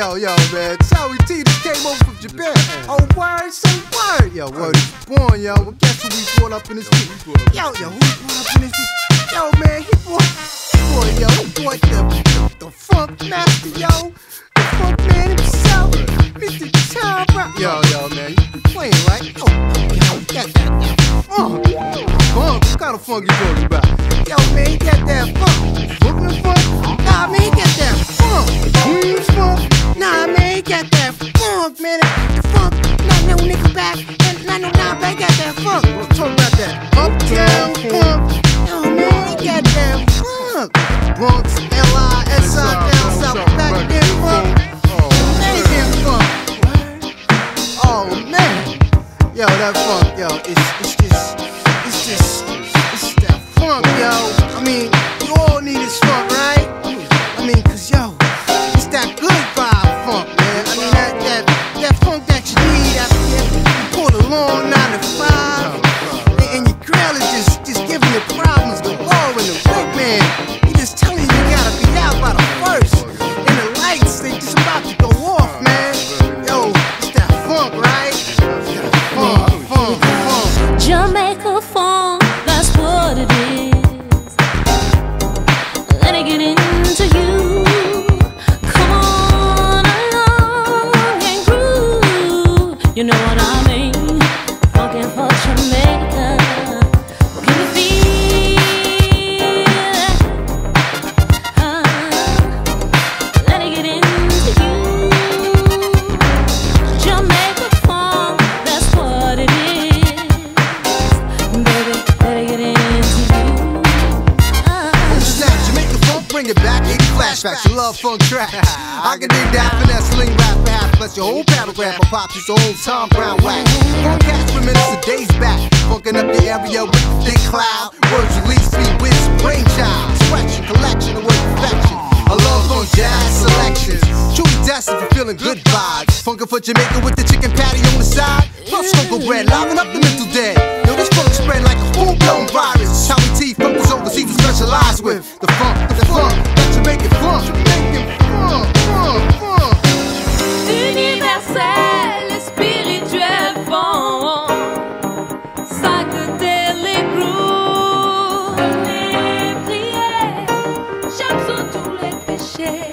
Yo, yo, man. Sorry T just came over from Japan. Oh, word, say word. Yo, word is born, yo. Well, guess who we brought up in this beat? Yo, yo, who we brought up in this beat? Yo, man, he brought, he brought, yo, he brought the, the, funk master, yo. The funk man himself. Mr. Browne. Yo, yo, man, you playing, right? Yo, yo, you got that, uh, funk. Funk? What kind of funk you talking about? Yo, man, you got that funk. Brooklyn funk? Nah, man, you got that funk. Funk? Funk, man. The funk, not no nigga back, and not no nah, back, got that funk. Talk about that uptown funk. Yo, man, you got that funk. Bronx, L-I-S-I-L, South back there funk. Amazing funk. Oh man, yo, that funk, yo, it's it's just, it's just, it's that funk, yo. I mean, man. He just telling you you gotta be out by the first, and the lights they just about to go off, man. Yo, it's that funk, right? Funk, funk, funk. Jamaica funk, that's what it is. Let it get into you. Come on along and groove. You know what I mean? Funkin' for Jamaica. Bring it back, eight flashbacks, you love funk track. I can dig that finesse, sling rap, perhaps, bless your whole paragraph of pops, his old Tom Browne whack. Funk cats for of days back, funking up the area with thick cloud. Words release me with brainchild, stretching, collection of word perfection. I love funk jazz selections, truly destined for feeling good vibes. Funkin' for Jamaica with the chicken patty on the side, plus Uncle bread, liven up the mental dead. day.